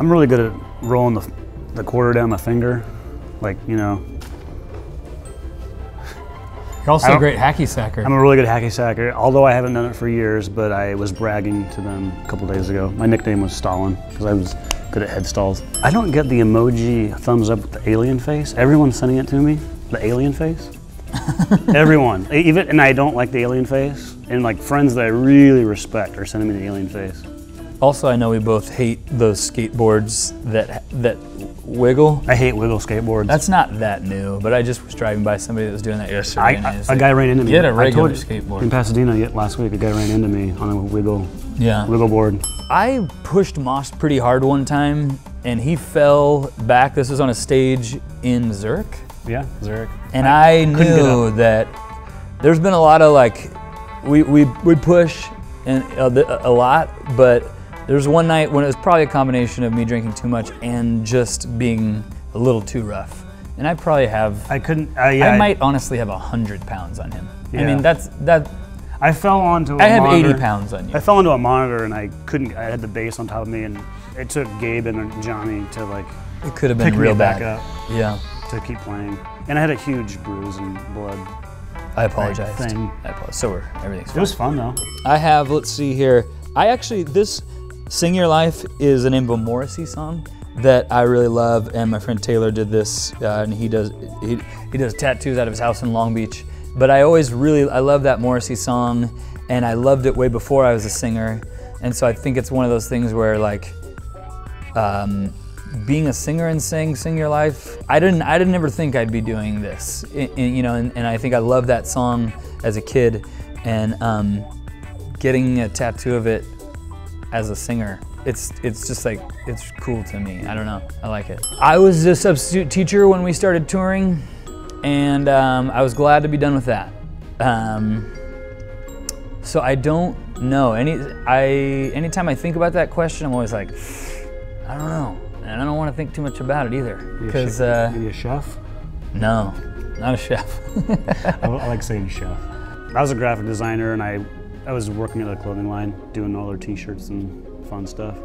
I'm really good at rolling the, the quarter down my finger. Like, you know, You're also a great hacky sacker. I'm a really good hacky sacker, although I haven't done it for years, but I was bragging to them a couple days ago. My nickname was Stalin because I was good at head stalls. I don't get the emoji thumbs up with the alien face. Everyone's sending it to me, the alien face. Everyone, even and I don't like the alien face. And like friends that I really respect are sending me the alien face. Also, I know we both hate those skateboards that that wiggle. I hate wiggle skateboards. That's not that new, but I just was driving by somebody that was doing that yesterday. I, I- a like, guy ran into me. Get a I regular skateboard. in Pasadena yet last week. A guy ran into me on a wiggle Yeah. wiggle board. I pushed Maust pretty hard one time, and he fell back. This was on a stage in Zurich, Yeah, Zurich. and I, couldn't knew that there's been a lot of like, we we would push and uh, a, a lot, but there's one night when it was probably a combination of me drinking too much and just being a little too rough. And I probably have. I couldn't. I, yeah, I might honestly have a hundred pounds on him. I mean, that's that. I fell onto. I I have 80 pounds on you. I fell into a monitor and I couldn't. I had the bass on top of me, and it took Gabe and Johnny to like It could have been real back up Yeah. to keep playing. And I had a huge bruise and blood. I apologize. thing. I apologize. So we're everything's Fine. It was fun though. I have. Let's see here. I actually this "Sing Your Life" is an Imbo Morrissey song that I really love, and my friend Taylor did this, uh, and he does he, he does tattoos out of his house in Long Beach. But I always really I love that Morrissey song, and I loved it way before I was a singer, and so I think it's one of those things where like. Um, being a singer and sing sing your life i didn't i didn't ever think i'd be doing this I- I- you know and, and i think i loved that song as a kid and um, getting a tattoo of it as a singer it's it's just like it's cool to me. I don't know. I like it. I was a substitute teacher when we started touring and um, i was glad to be done with that. Um, so i don't know. Any i anytime i think about that question i'm always like i don't know. And i don't want to think too much about it either. Because chef- uh, maybe a chef. no not a chef. I, I like saying chef. I was a graphic designer and I I was working at a clothing line doing all their T-shirts and fun stuff.